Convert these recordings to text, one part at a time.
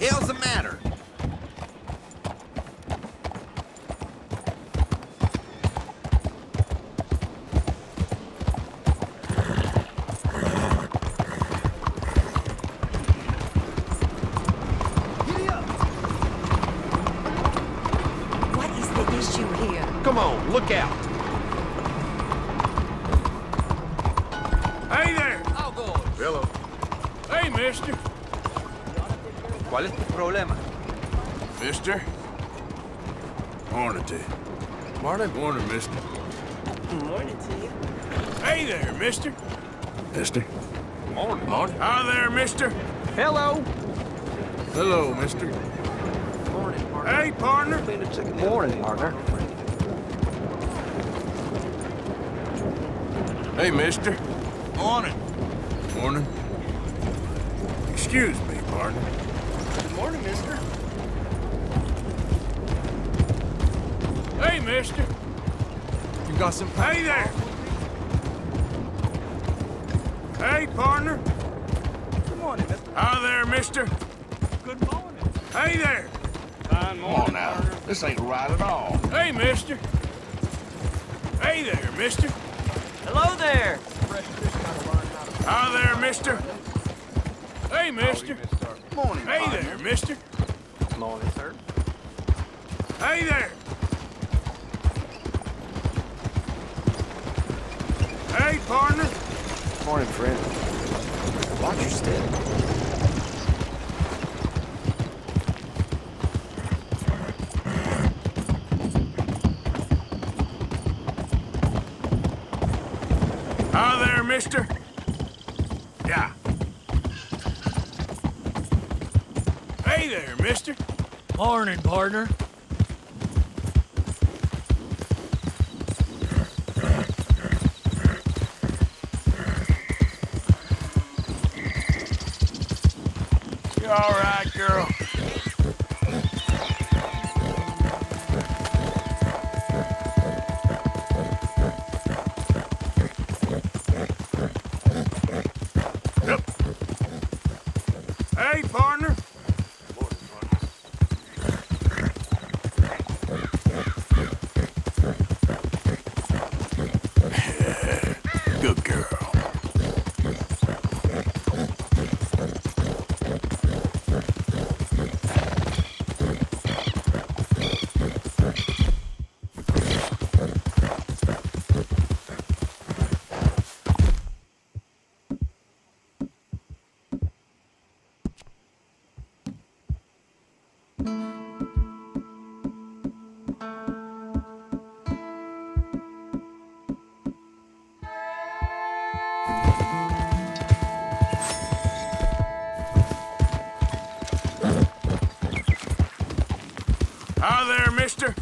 hell's the matter? Mister? Morning to you. Morning. Morning, mister. Morning to you. Hey there, mister. Mister. Morning. Morning. Hi there, mister. Hello. Hello, mister. Morning, partner. Hey, partner. Morning, partner. Hey, mister. Morning. Morning. Excuse me, partner. Good morning, mister. Hey, mister. You got some Hey there. Hey, partner. Good morning, mister. Hi there, mister. Good morning. Hey there. Come on now. This ain't right at all. Hey, mister. Hey there, mister. Hello there. Hi there, mister. Hey, mister. Morning, Hey partner. there, mister. Morning, sir. Hey there. Hey, partner. Morning, friend. Watch your step. Hi there, mister. Yeah. Hey there, mister. Morning, partner. All right, girl? There, mister.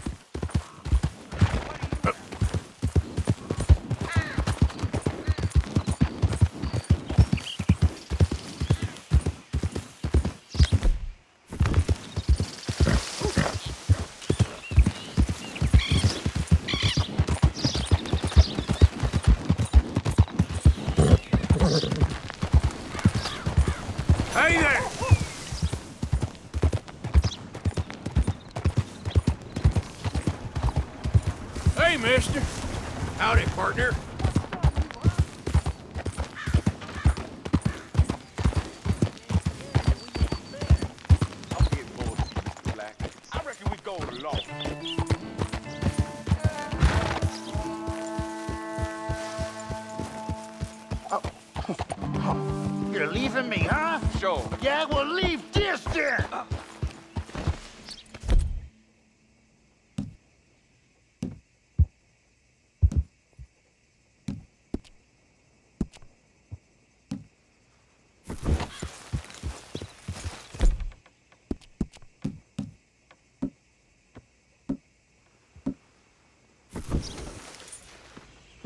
Yeah, Yeah, well, leave this there.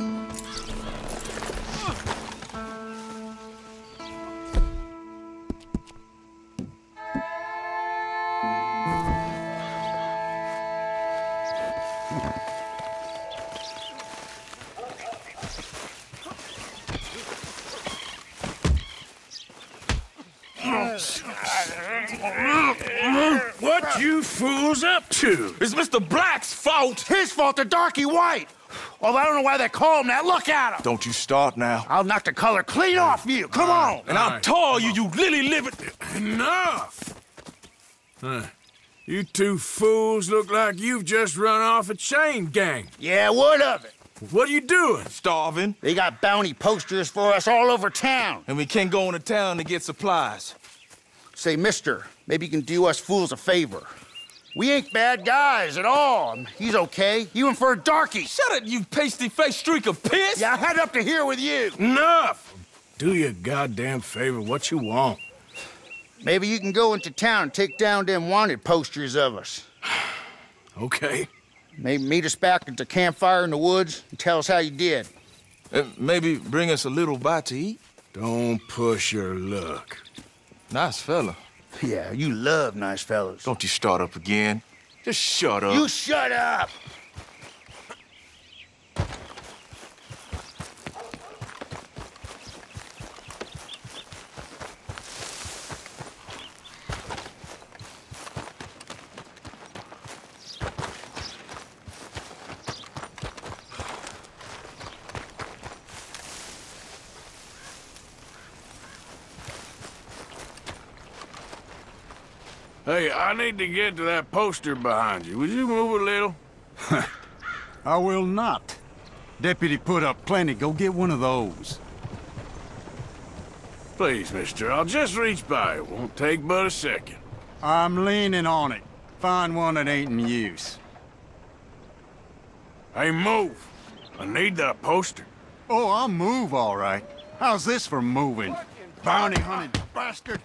Thank you. Fools up to? It's Mr. Black's fault. His fault, the darky white. Well, I don't know why they call him that. Look at him. Don't you start now. I'll knock the color clean off you. Come on. And I'll Alright. tar you, you lily livered. Enough! Huh. You two fools look like you've just run off a chain gang. Yeah, what of it? What are you doing? Starving. They got bounty posters for us all over town. And we can't go into town to get supplies. Say, mister, maybe you can do us fools a favor. We ain't bad guys at all. He's okay. Even for a darky. Shut it, you pasty-faced streak of piss! Yeah, I had up to here with you. Enough! Do your goddamn favor what you want. Maybe you can go into town and take down them wanted posters of us. Okay? Maybe meet us back at the campfire in the woods and tell us how you did. Uh, maybe bring us a little bite to eat. Don't push your luck. Nice fella. Yeah, you love nice fellas. Don't you start up again. Just shut up. You shut up! Hey, I need to get to that poster behind you. Would you move a little? I will not. Deputy put up plenty. Go get one of those. Please, mister, I'll just reach by. It won't take but a second. I'm leaning on it. Find one that ain't in use. Hey, move. I need that poster. Oh, I'll move all right. How's this for moving? Bounty hunting bastard.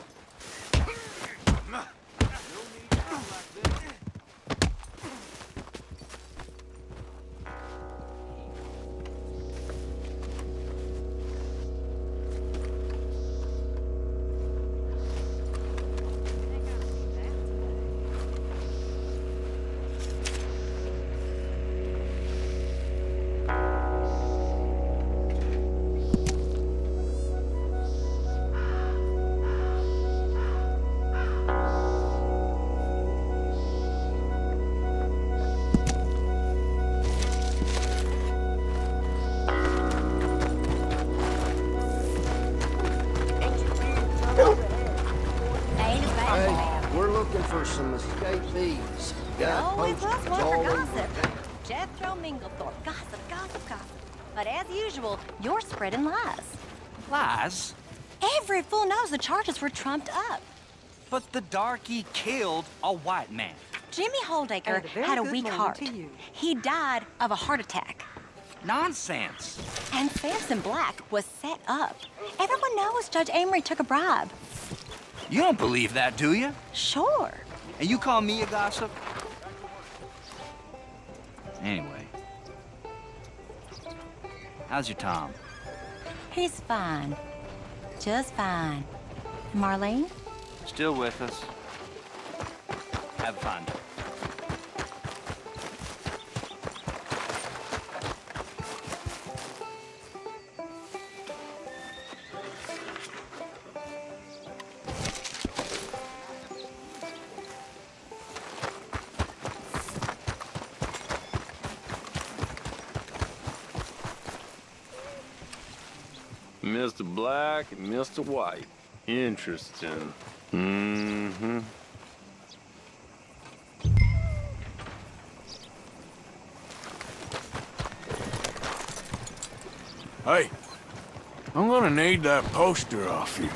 Jethro Gossip, gossip, gossip. But as usual, you're spreading lies. Lies? Every fool knows the charges were trumped up. But the darky killed a white man. Jimmy Holdaker a had a weak heart. He died of a heart attack. Nonsense. And Samson Black was set up. Everyone knows Judge Amory took a bribe. You don't believe that, do you? Sure. And you call me a gossip? Anyway. How's your Tom? He's fine. Just fine. Marlene? Still with us. Have a Black and Mr. White. Interesting. Mm-hmm. Hey, I'm gonna need that poster off you.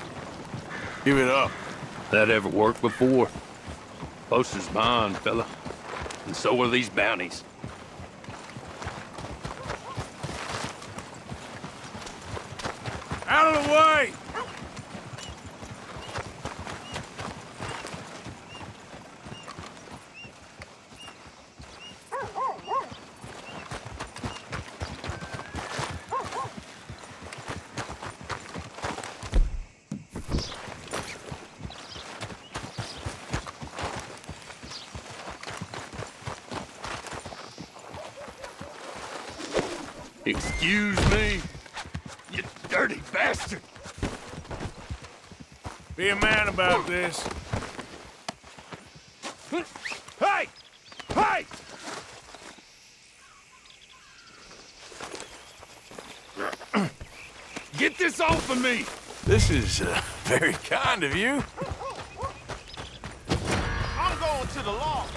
Give it up. That ever worked before? Poster's mine, fella. And so are these bounties. Out of the way! Excuse me? You dirty bastard! Be a man about this. Hey! Hey! Get this off of me! This is uh, very kind of you. I'm going to the law.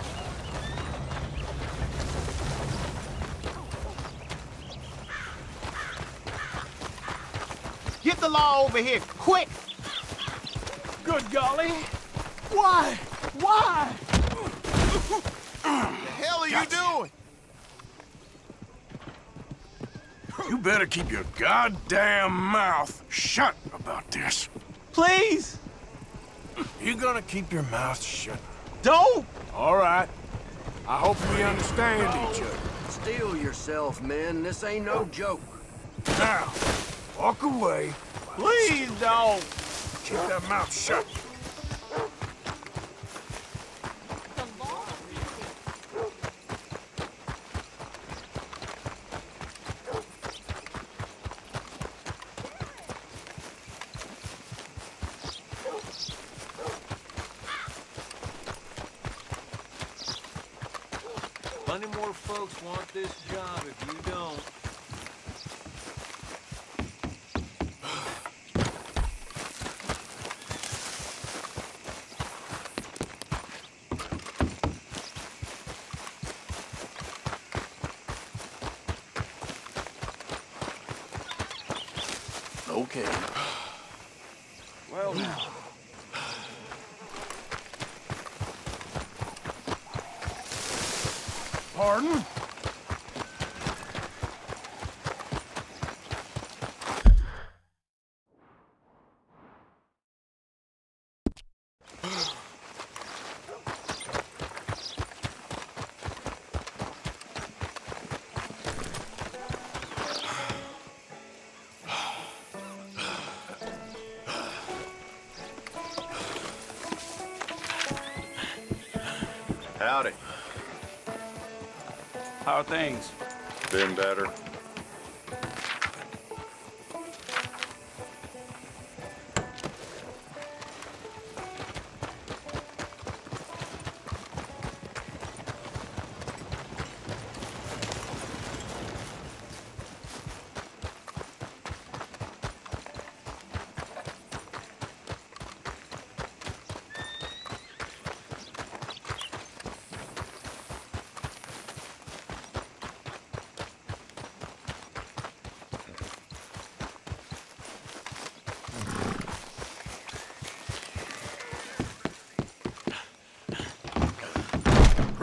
Get the law over here, quick! Good golly. Why? Why? The hell are you doing? You better keep your goddamn mouth shut about this. Please, You gonna keep your mouth shut? don't! All right. I hope we understand each other. Steel yourself, men. This ain't no joke. Now, walk away. Please don't! Keep that mouth shut. Plenty more folks want this job if you don't. Pardon? Things? Been better.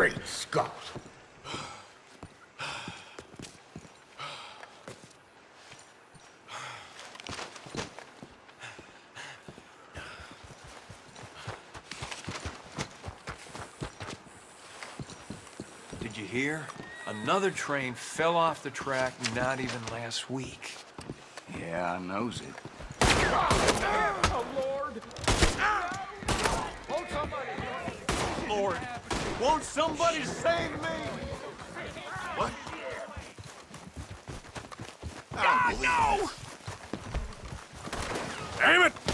Great Scott. Did you hear? Another train fell off the track not even last week. Yeah, I knows it. Oh, Lord, won't somebody save me? What? Ah, God, no! Damn it!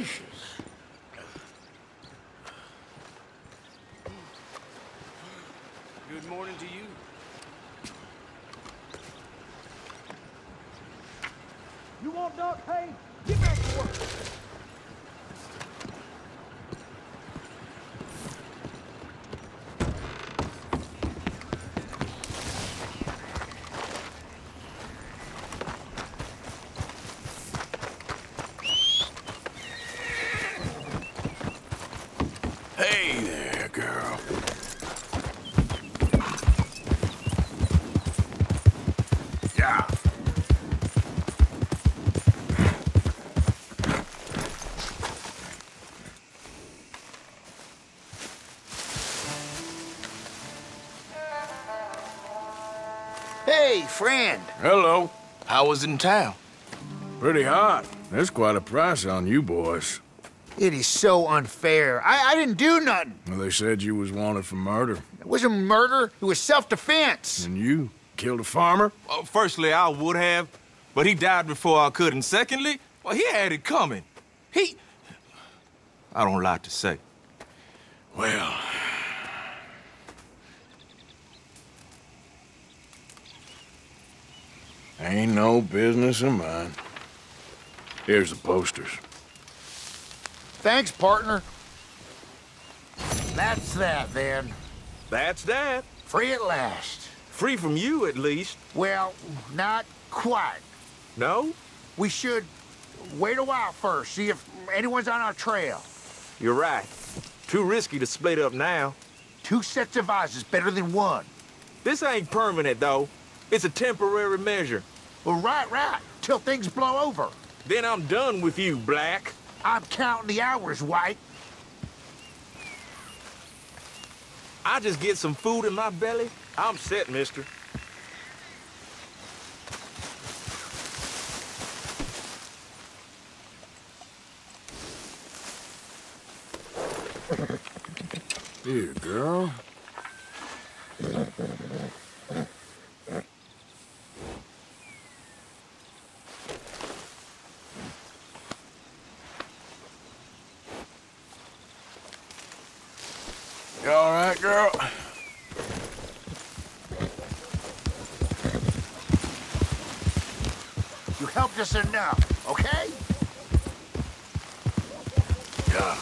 Gracious. Friend. Hello. How was it in town? Pretty hot. There's quite a price on you boys. It is so unfair. I, I didn't do nothing. Well, they said you was wanted for murder. It wasn't murder. It was self-defense. And you killed a farmer? Well, firstly, I would have, but he died before I could. And secondly, well, he had it coming. He... I don't like to say. Well... Ain't no business of mine. Here's the posters. Thanks, partner. That's that, then. That's that. Free at last. Free from you, at least. Well, not quite. No? We should wait a while first, see if anyone's on our trail. You're right. Too risky to split up now. Two sets of eyes is better than one. This ain't permanent, though. It's a temporary measure. Well, right, right, till things blow over. Then I'm done with you, Black. I'm counting the hours, White. I just get some food in my belly. I'm set, mister. Here, girl. You all right, girl? You helped us enough, okay? Yeah.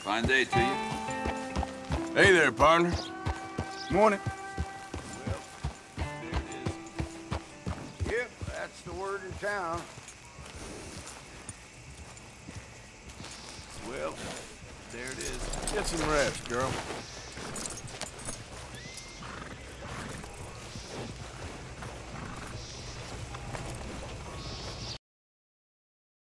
Fine day to you. Hey there, partner. Morning. Town. Well, there it is. Get some rest, girl.